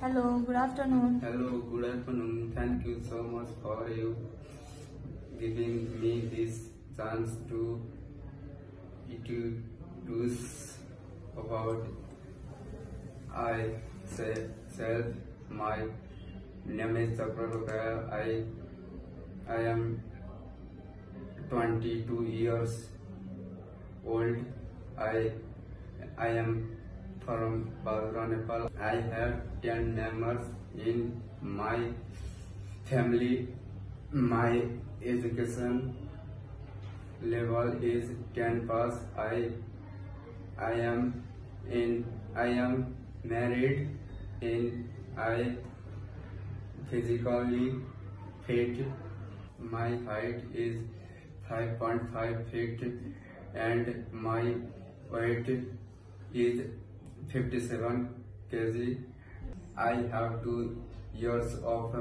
Hello, good afternoon. Hello, good afternoon. Thank you so much for you giving me this chance to introduce about I self. My name is Chandra Rokaya. I I am 22 years old. I I am from Badra, Nepal. I have 10 members in my family. My education level is 10 pass. I I am in I am married in I physically fit. My height is 5.5 feet and my weight is 57 kg. I have two years of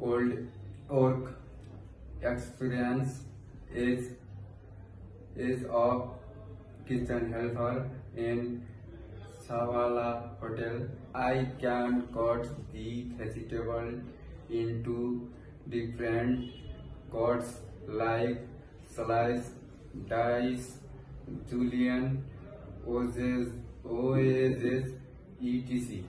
old work experience is is of kitchen helper in Savala Hotel. I can cut the vegetable into different cuts like slice, dice, julienne, oasis, oasis, etc.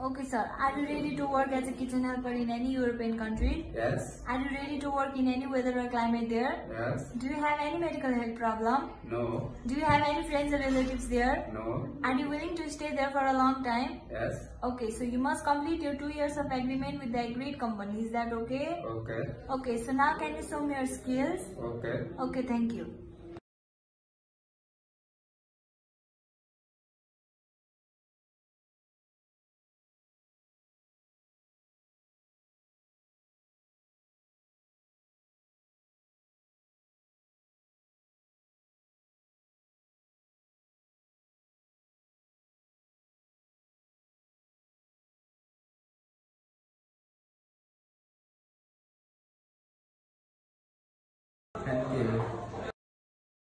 Okay, sir. Are you ready to work as a kitchen helper in any European country? Yes, Are you ready to work in any weather or climate there? yes, Do you have any medical health problem? no, Do you have any friends or relatives there? no, Are you willing to stay there for a long time? yes, Okay, so you must complete your two years of agreement with the agreed company. Is that okay? okay, Okay, so now can you show me your skills? okay. Okay, thank you.